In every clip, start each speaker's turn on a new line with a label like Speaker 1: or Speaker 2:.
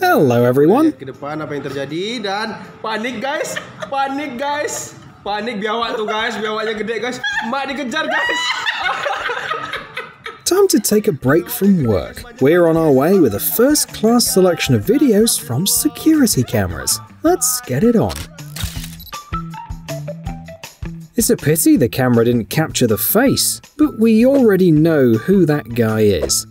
Speaker 1: Hello everyone.
Speaker 2: Ke depan apa yang terjadi dan panik guys, panik guys, panik biawak tu guys, biawaknya gede guys, mak dikejar guys.
Speaker 1: Time to take a break from work. We're on our way with a first class selection of videos from security cameras. Let's get it on. It's a pity the camera didn't capture the face, but we already know who that guy is.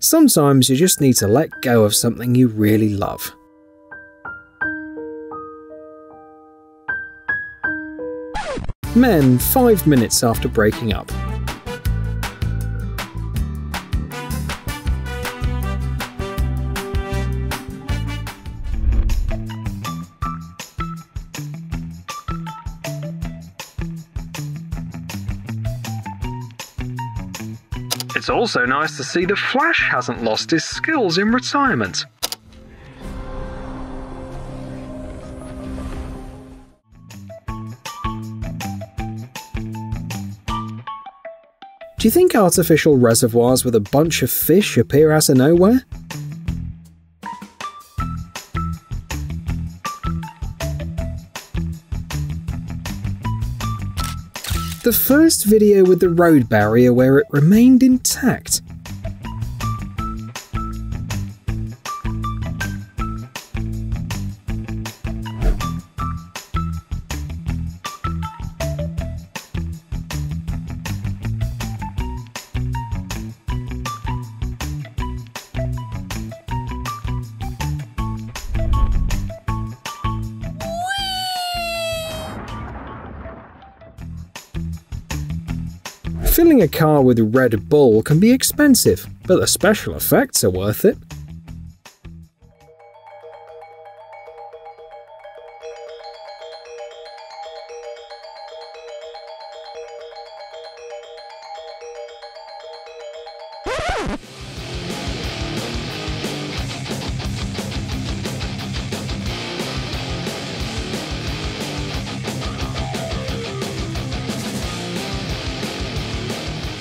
Speaker 1: Sometimes you just need to let go of something you really love. Men five minutes after breaking up. It's also nice to see the Flash hasn't lost his skills in retirement. Do you think artificial reservoirs with a bunch of fish appear out of nowhere? The first video with the road barrier where it remained intact. Filling a car with Red Bull can be expensive, but the special effects are worth it.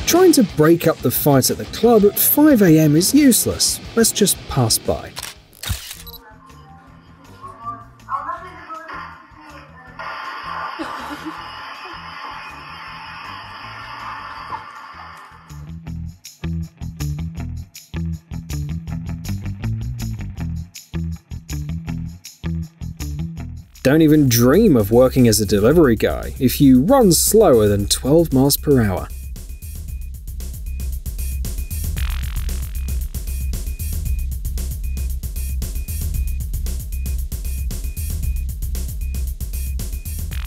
Speaker 1: Trying to break up the fight at the club at 5am is useless. Let's just pass by. Don't even dream of working as a delivery guy if you run slower than 12 miles per hour.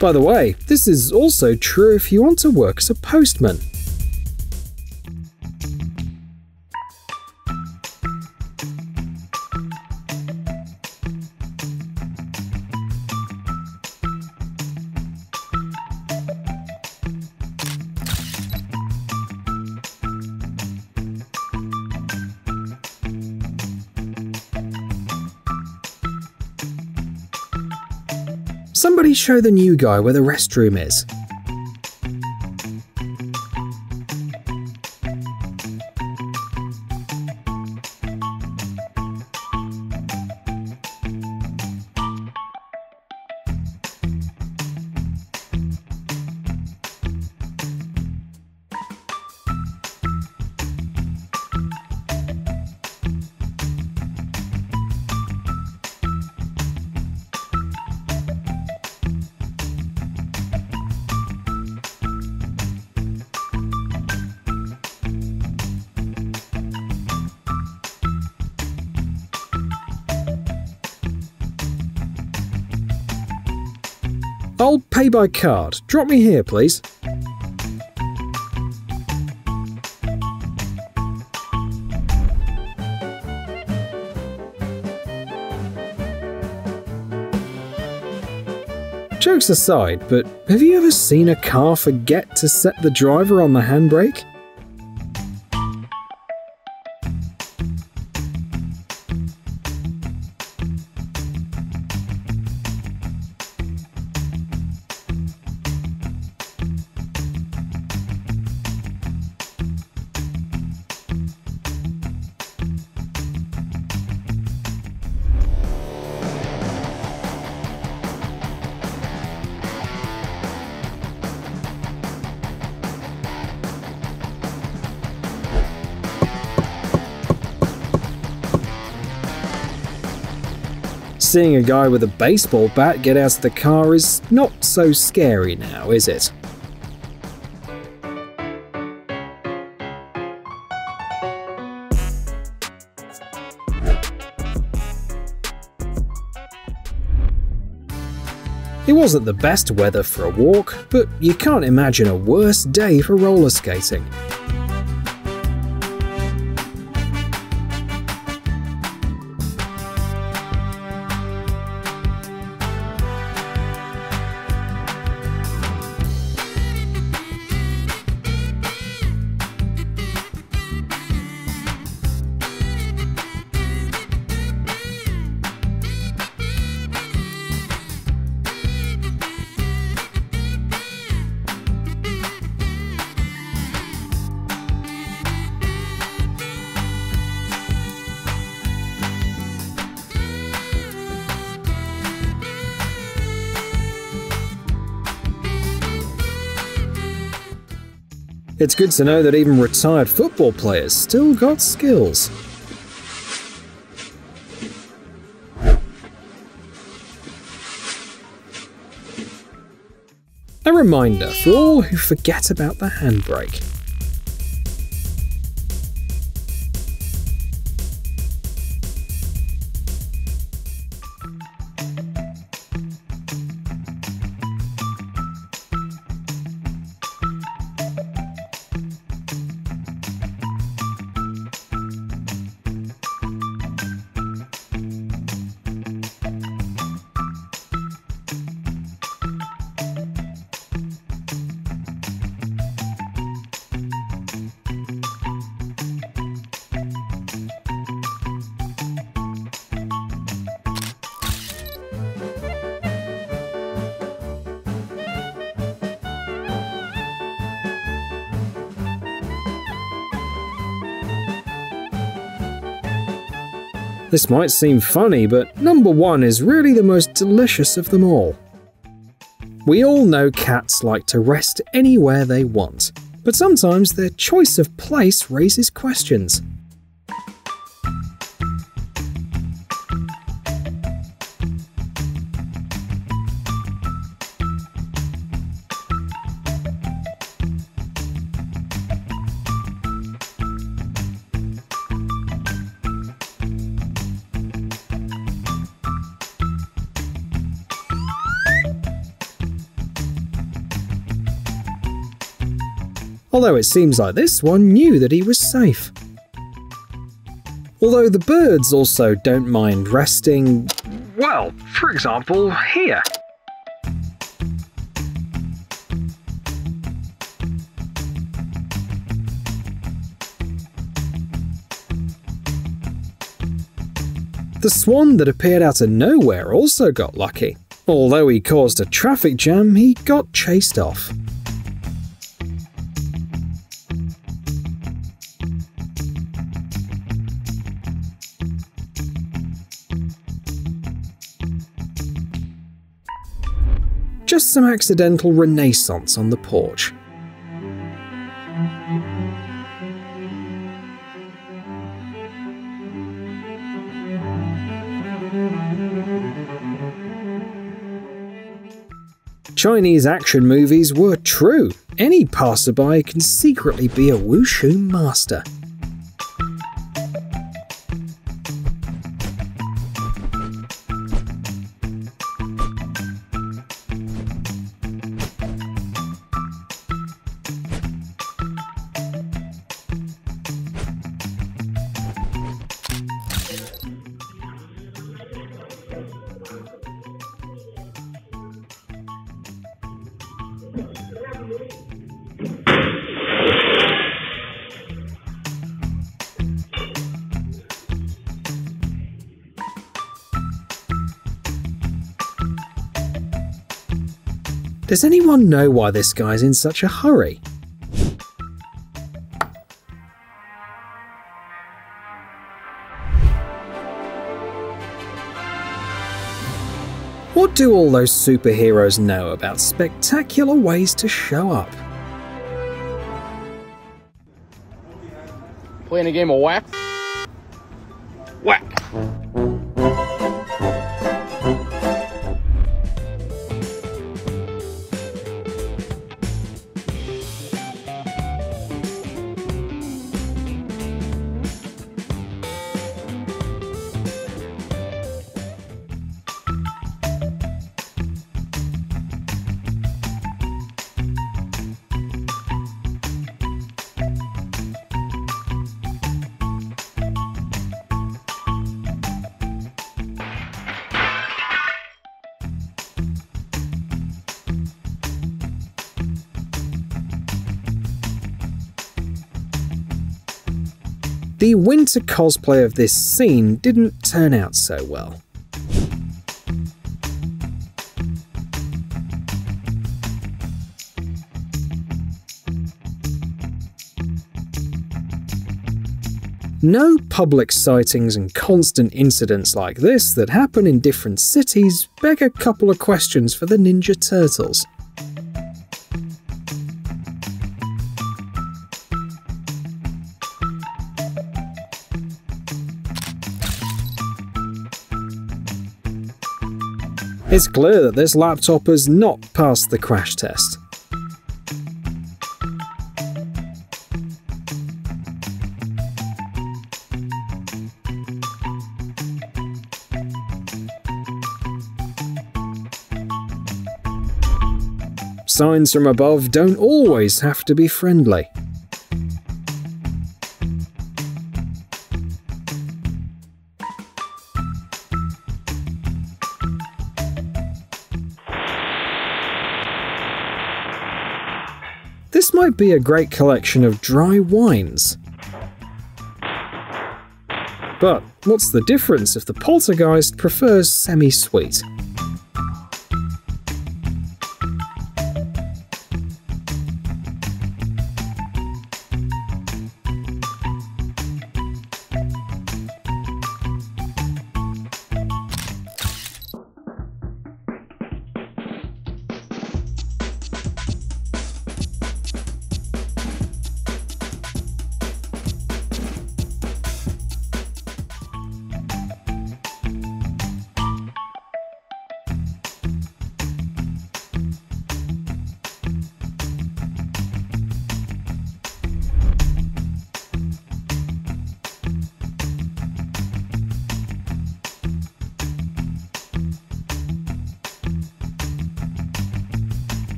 Speaker 1: By the way, this is also true if you want to work as a postman. Somebody show the new guy where the restroom is. I'll pay by card. Drop me here, please. Jokes aside, but have you ever seen a car forget to set the driver on the handbrake? Seeing a guy with a baseball bat get out of the car is not so scary now, is it? It wasn't the best weather for a walk, but you can't imagine a worse day for roller skating. It's good to know that even retired football players still got skills. A reminder for all who forget about the handbrake. This might seem funny, but number one is really the most delicious of them all. We all know cats like to rest anywhere they want, but sometimes their choice of place raises questions. Although it seems like this one knew that he was safe. Although the birds also don't mind resting, well, for example, here. The swan that appeared out of nowhere also got lucky. Although he caused a traffic jam, he got chased off. Some accidental renaissance on the porch. Chinese action movies were true. Any passerby can secretly be a wushu master. Does anyone know why this guy's in such a hurry? What do all those superheroes know about spectacular ways to show up?
Speaker 3: Playing a game of whack? Whack!
Speaker 1: The winter cosplay of this scene didn't turn out so well. No public sightings and constant incidents like this that happen in different cities beg a couple of questions for the Ninja Turtles. It's clear that this laptop has not passed the crash test. Signs from above don't always have to be friendly. Might be a great collection of dry wines. But what's the difference if the poltergeist prefers semi-sweet?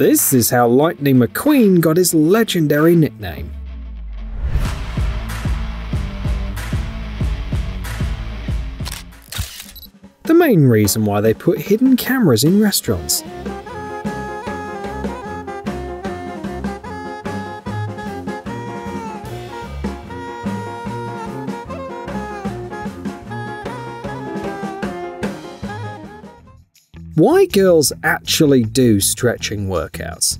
Speaker 1: This is how Lightning McQueen got his legendary nickname. The main reason why they put hidden cameras in restaurants. Why girls actually do stretching workouts.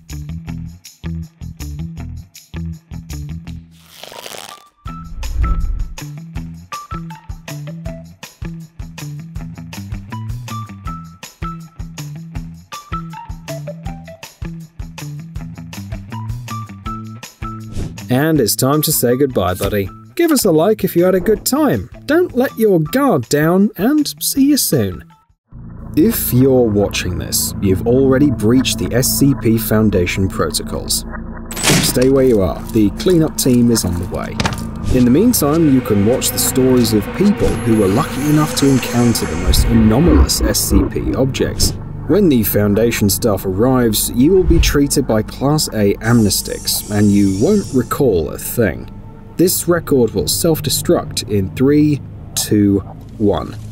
Speaker 1: And it's time to say goodbye, buddy. Give us a like if you had a good time. Don't let your guard down, and see you soon. If you're watching this, you've already breached the SCP Foundation protocols. Stay where you are, the cleanup team is on the way. In the meantime, you can watch the stories of people who were lucky enough to encounter the most anomalous SCP objects. When the Foundation staff arrives, you will be treated by Class A amnestics, and you won't recall a thing. This record will self destruct in 3, 2, 1.